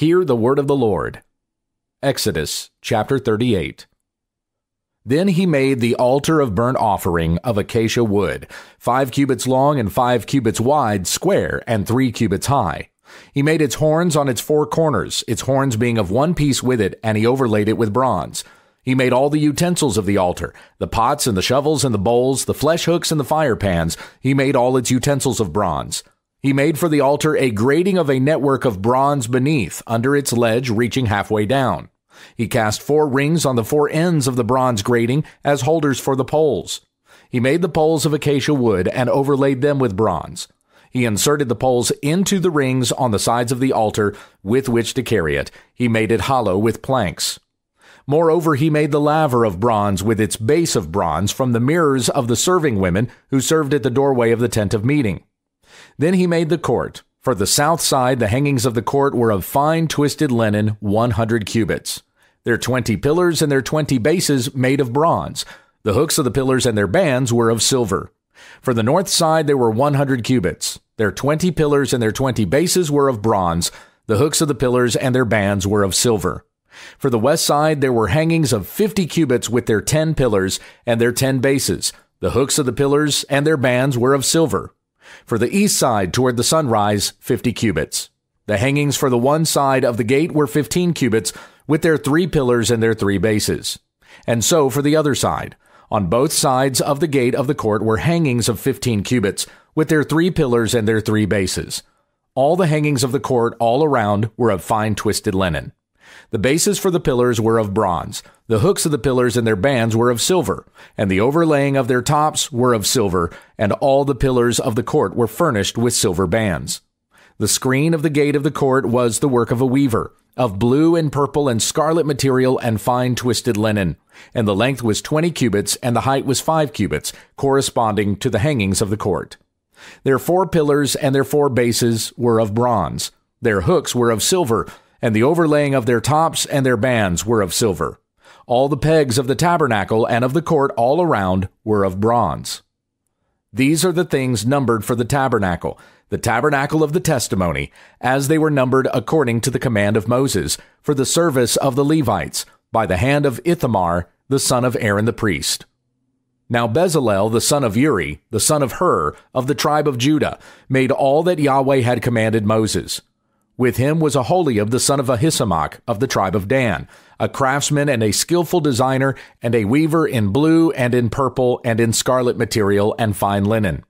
Hear the word of the Lord. Exodus chapter 38. Then he made the altar of burnt offering of acacia wood, five cubits long and five cubits wide, square, and three cubits high. He made its horns on its four corners, its horns being of one piece with it, and he overlaid it with bronze. He made all the utensils of the altar, the pots and the shovels and the bowls, the flesh hooks and the fire pans. He made all its utensils of bronze. He made for the altar a grating of a network of bronze beneath, under its ledge reaching halfway down. He cast four rings on the four ends of the bronze grating as holders for the poles. He made the poles of acacia wood and overlaid them with bronze. He inserted the poles into the rings on the sides of the altar with which to carry it. He made it hollow with planks. Moreover, he made the laver of bronze with its base of bronze from the mirrors of the serving women who served at the doorway of the tent of meeting. Then he made the court. For the south side, the hangings of the court were of fine twisted linen, 100 cubits. Their 20 pillars and their 20 bases made of bronze. The hooks of the pillars and their bands were of silver. For the north side, there were 100 cubits. Their 20 pillars and their 20 bases were of bronze. The hooks of the pillars and their bands were of silver. For the west side, there were hangings of 50 cubits with their 10 pillars and their 10 bases. The hooks of the pillars and their bands were of silver. For the east side, toward the sunrise, 50 cubits. The hangings for the one side of the gate were 15 cubits, with their three pillars and their three bases. And so for the other side. On both sides of the gate of the court were hangings of 15 cubits, with their three pillars and their three bases. All the hangings of the court all around were of fine twisted linen. The bases for the pillars were of bronze. The hooks of the pillars and their bands were of silver, and the overlaying of their tops were of silver, and all the pillars of the court were furnished with silver bands. The screen of the gate of the court was the work of a weaver, of blue and purple and scarlet material and fine twisted linen, and the length was twenty cubits, and the height was five cubits, corresponding to the hangings of the court. Their four pillars and their four bases were of bronze. Their hooks were of silver, and the overlaying of their tops and their bands were of silver. All the pegs of the tabernacle and of the court all around were of bronze. These are the things numbered for the tabernacle, the tabernacle of the testimony, as they were numbered according to the command of Moses, for the service of the Levites, by the hand of Ithamar, the son of Aaron the priest. Now Bezalel, the son of Uri, the son of Hur, of the tribe of Judah, made all that Yahweh had commanded Moses. With him was Oholiab, the son of Ahisamach, of the tribe of Dan, a craftsman and a skillful designer, and a weaver in blue and in purple and in scarlet material and fine linen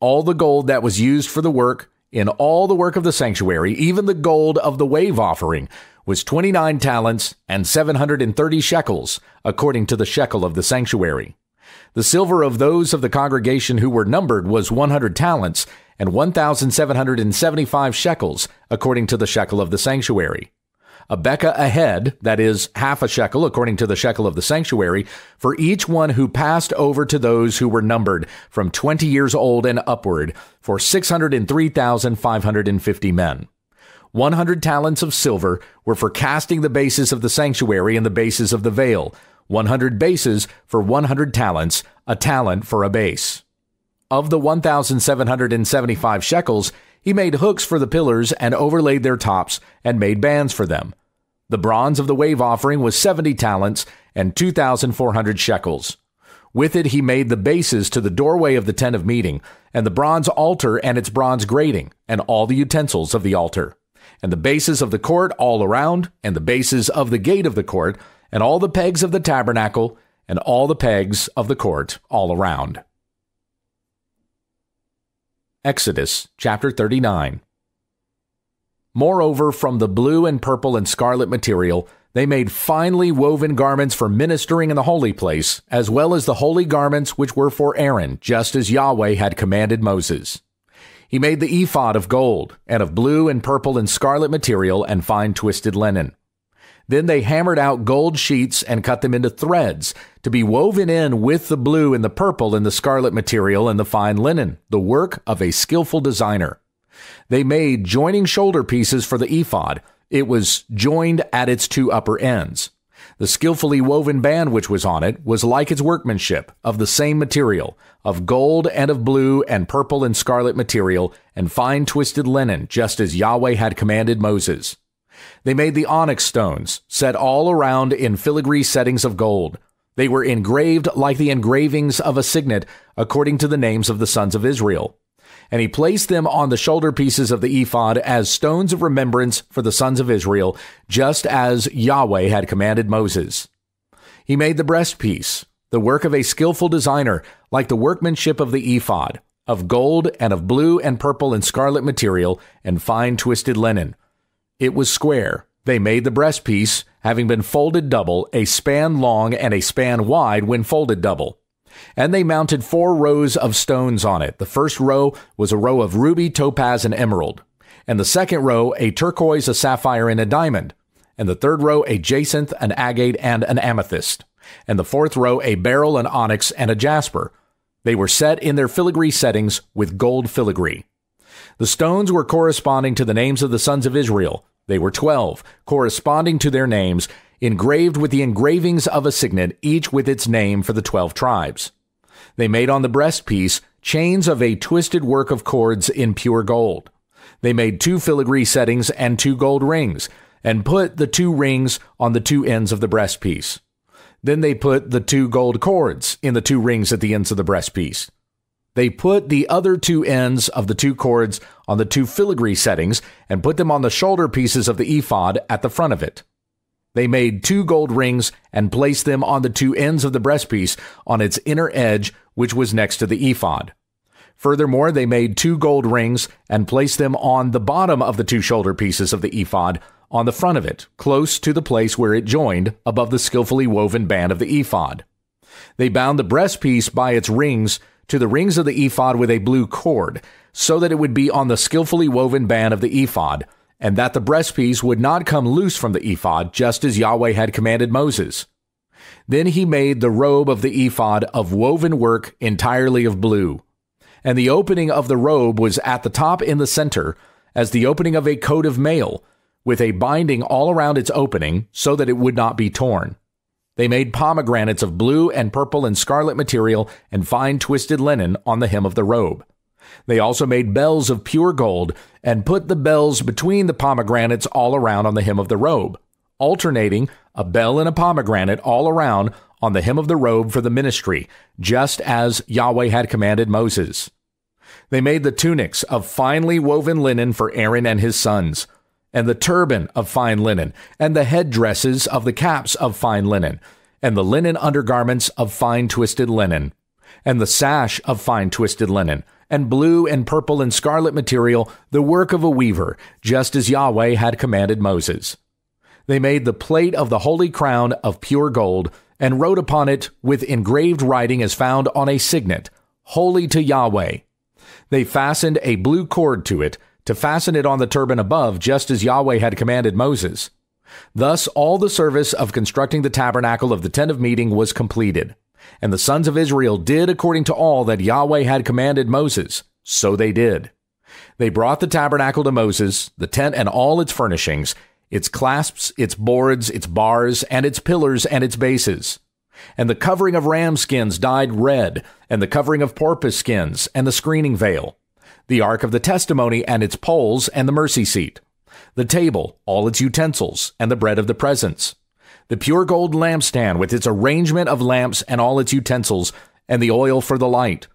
all the gold that was used for the work in all the work of the sanctuary, even the gold of the wave offering, was 29 talents and 730 shekels, according to the shekel of the sanctuary. The silver of those of the congregation who were numbered was 100 talents and 1,775 shekels, according to the shekel of the sanctuary a bekah a head, that is, half a shekel according to the shekel of the sanctuary, for each one who passed over to those who were numbered from 20 years old and upward, for 603,550 men. 100 talents of silver were for casting the bases of the sanctuary and the bases of the veil, 100 bases for 100 talents, a talent for a base. Of the 1,775 shekels, he made hooks for the pillars and overlaid their tops and made bands for them. The bronze of the wave offering was 70 talents and 2,400 shekels. With it, he made the bases to the doorway of the tent of meeting, and the bronze altar and its bronze grating, and all the utensils of the altar, and the bases of the court all around, and the bases of the gate of the court, and all the pegs of the tabernacle, and all the pegs of the court all around. Exodus chapter 39. Moreover, from the blue and purple and scarlet material, they made finely woven garments for ministering in the holy place, as well as the holy garments which were for Aaron, just as Yahweh had commanded Moses. He made the ephod of gold, and of blue and purple and scarlet material, and fine twisted linen. Then they hammered out gold sheets and cut them into threads to be woven in with the blue and the purple and the scarlet material and the fine linen, the work of a skillful designer. They made joining shoulder pieces for the ephod. It was joined at its two upper ends. The skillfully woven band which was on it was like its workmanship, of the same material, of gold and of blue and purple and scarlet material, and fine twisted linen, just as Yahweh had commanded Moses. They made the onyx stones, set all around in filigree settings of gold. They were engraved like the engravings of a signet, according to the names of the sons of Israel. And he placed them on the shoulder pieces of the ephod as stones of remembrance for the sons of Israel, just as Yahweh had commanded Moses. He made the breastpiece, the work of a skillful designer, like the workmanship of the ephod, of gold and of blue and purple and scarlet material and fine twisted linen. It was square. They made the breastpiece, having been folded double, a span long and a span wide when folded double. And they mounted four rows of stones on it. The first row was a row of ruby, topaz, and emerald. And the second row, a turquoise, a sapphire, and a diamond. And the third row, a jacinth, an agate, and an amethyst. And the fourth row, a beryl, an onyx, and a jasper. They were set in their filigree settings with gold filigree. The stones were corresponding to the names of the sons of Israel. They were twelve, corresponding to their names, engraved with the engravings of a signet, each with its name for the twelve tribes. They made on the breastpiece chains of a twisted work of cords in pure gold. They made two filigree settings and two gold rings, and put the two rings on the two ends of the breastpiece. Then they put the two gold cords in the two rings at the ends of the breastpiece. They put the other two ends of the two cords on the two filigree settings and put them on the shoulder pieces of the ephod at the front of it. They made two gold rings and placed them on the two ends of the breastpiece on its inner edge, which was next to the ephod. Furthermore, they made two gold rings and placed them on the bottom of the two shoulder pieces of the ephod on the front of it, close to the place where it joined above the skillfully woven band of the ephod. They bound the breastpiece by its rings to the rings of the ephod with a blue cord, so that it would be on the skillfully woven band of the ephod, and that the breastpiece would not come loose from the ephod, just as Yahweh had commanded Moses. Then he made the robe of the ephod of woven work entirely of blue. And the opening of the robe was at the top in the center, as the opening of a coat of mail, with a binding all around its opening, so that it would not be torn. They made pomegranates of blue and purple and scarlet material and fine twisted linen on the hem of the robe. They also made bells of pure gold and put the bells between the pomegranates all around on the hem of the robe, alternating a bell and a pomegranate all around on the hem of the robe for the ministry, just as Yahweh had commanded Moses. They made the tunics of finely woven linen for Aaron and his sons, and the turban of fine linen, and the headdresses of the caps of fine linen, and the linen undergarments of fine twisted linen, and the sash of fine twisted linen, and blue and purple and scarlet material, the work of a weaver, just as Yahweh had commanded Moses. They made the plate of the holy crown of pure gold, and wrote upon it with engraved writing as found on a signet, Holy to Yahweh. They fastened a blue cord to it, to fasten it on the turban above, just as Yahweh had commanded Moses. Thus all the service of constructing the tabernacle of the tent of meeting was completed. And the sons of Israel did according to all that Yahweh had commanded Moses. So they did. They brought the tabernacle to Moses, the tent and all its furnishings, its clasps, its boards, its bars, and its pillars and its bases. And the covering of ram skins dyed red, and the covering of porpoise skins, and the screening veil. The ark of the testimony and its poles, and the mercy seat. The table, all its utensils, and the bread of the presence the pure gold lampstand with its arrangement of lamps and all its utensils, and the oil for the light,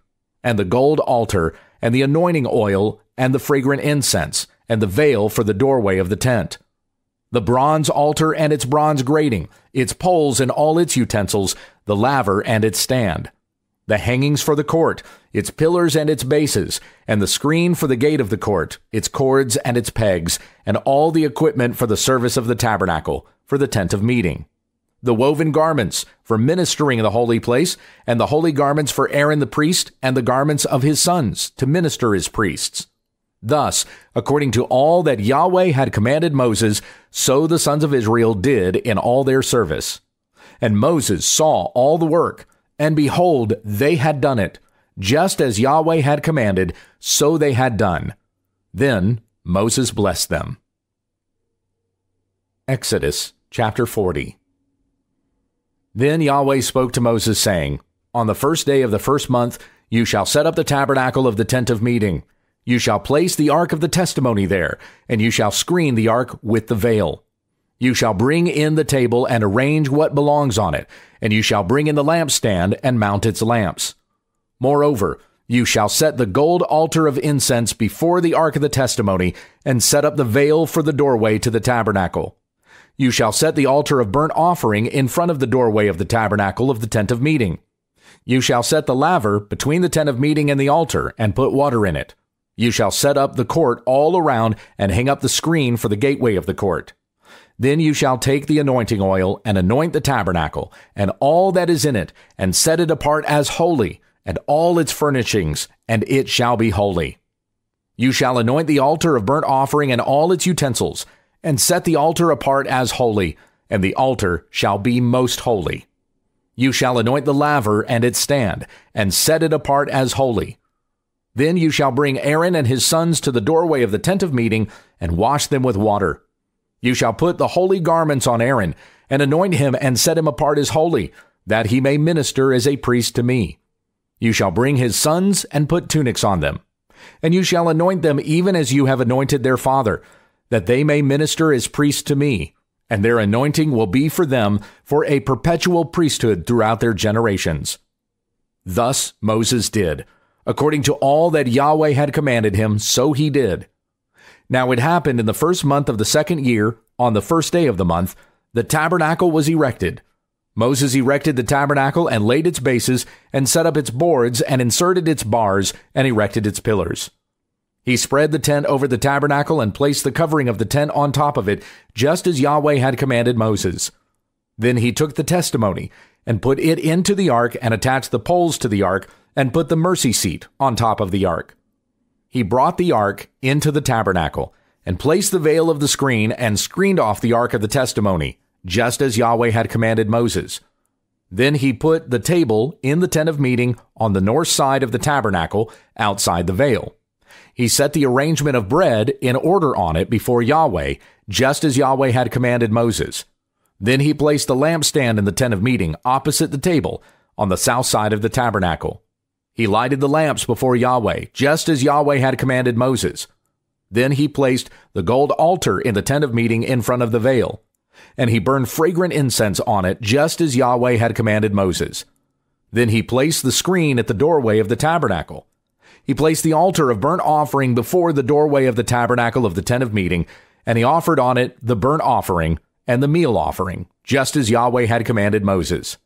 and the gold altar, and the anointing oil, and the fragrant incense, and the veil for the doorway of the tent. The bronze altar and its bronze grating, its poles and all its utensils, the laver and its stand. The hangings for the court, its pillars and its bases, and the screen for the gate of the court, its cords and its pegs, and all the equipment for the service of the tabernacle, for the tent of meeting. The woven garments for ministering in the holy place, and the holy garments for Aaron the priest, and the garments of his sons to minister as priests. Thus, according to all that Yahweh had commanded Moses, so the sons of Israel did in all their service. And Moses saw all the work, and behold, they had done it, just as Yahweh had commanded, so they had done. Then Moses blessed them. Exodus chapter 40. Then Yahweh spoke to Moses, saying, On the first day of the first month, you shall set up the tabernacle of the tent of meeting. You shall place the ark of the testimony there, and you shall screen the ark with the veil. You shall bring in the table and arrange what belongs on it, and you shall bring in the lampstand and mount its lamps. Moreover, you shall set the gold altar of incense before the ark of the testimony, and set up the veil for the doorway to the tabernacle. You shall set the altar of burnt offering in front of the doorway of the tabernacle of the tent of meeting. You shall set the laver between the tent of meeting and the altar, and put water in it. You shall set up the court all around, and hang up the screen for the gateway of the court. Then you shall take the anointing oil and anoint the tabernacle and all that is in it, and set it apart as holy, and all its furnishings, and it shall be holy. You shall anoint the altar of burnt offering and all its utensils, and set the altar apart as holy, and the altar shall be most holy. You shall anoint the laver and its stand, and set it apart as holy. Then you shall bring Aaron and his sons to the doorway of the tent of meeting, and wash them with water. You shall put the holy garments on Aaron, and anoint him and set him apart as holy, that he may minister as a priest to me. You shall bring his sons and put tunics on them. And you shall anoint them even as you have anointed their father, that they may minister as priests to me. And their anointing will be for them for a perpetual priesthood throughout their generations. Thus Moses did. According to all that Yahweh had commanded him, so he did. Now it happened in the first month of the second year, on the first day of the month, the tabernacle was erected. Moses erected the tabernacle and laid its bases, and set up its boards, and inserted its bars, and erected its pillars. He spread the tent over the tabernacle and placed the covering of the tent on top of it, just as Yahweh had commanded Moses. Then he took the testimony and put it into the ark and attached the poles to the ark and put the mercy seat on top of the ark he brought the ark into the tabernacle and placed the veil of the screen and screened off the ark of the testimony, just as Yahweh had commanded Moses. Then he put the table in the tent of meeting on the north side of the tabernacle outside the veil. He set the arrangement of bread in order on it before Yahweh, just as Yahweh had commanded Moses. Then he placed the lampstand in the tent of meeting opposite the table on the south side of the tabernacle. He lighted the lamps before Yahweh, just as Yahweh had commanded Moses. Then he placed the gold altar in the tent of meeting in front of the veil, and he burned fragrant incense on it, just as Yahweh had commanded Moses. Then he placed the screen at the doorway of the tabernacle. He placed the altar of burnt offering before the doorway of the tabernacle of the tent of meeting, and he offered on it the burnt offering and the meal offering, just as Yahweh had commanded Moses.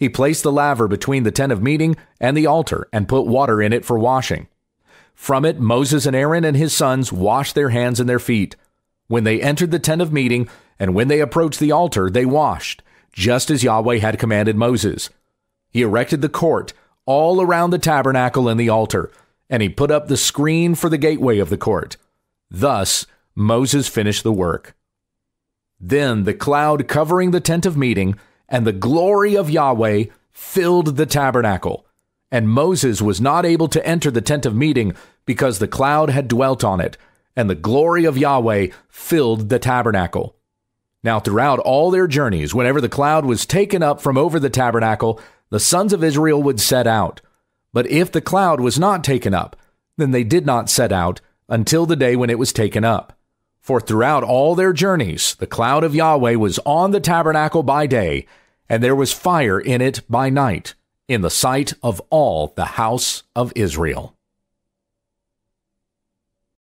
He placed the laver between the tent of meeting and the altar and put water in it for washing. From it, Moses and Aaron and his sons washed their hands and their feet. When they entered the tent of meeting and when they approached the altar, they washed, just as Yahweh had commanded Moses. He erected the court all around the tabernacle and the altar, and he put up the screen for the gateway of the court. Thus, Moses finished the work. Then the cloud covering the tent of meeting and the glory of Yahweh filled the tabernacle. And Moses was not able to enter the tent of meeting because the cloud had dwelt on it, and the glory of Yahweh filled the tabernacle. Now, throughout all their journeys, whenever the cloud was taken up from over the tabernacle, the sons of Israel would set out. But if the cloud was not taken up, then they did not set out until the day when it was taken up. For throughout all their journeys, the cloud of Yahweh was on the tabernacle by day, and there was fire in it by night, in the sight of all the house of Israel.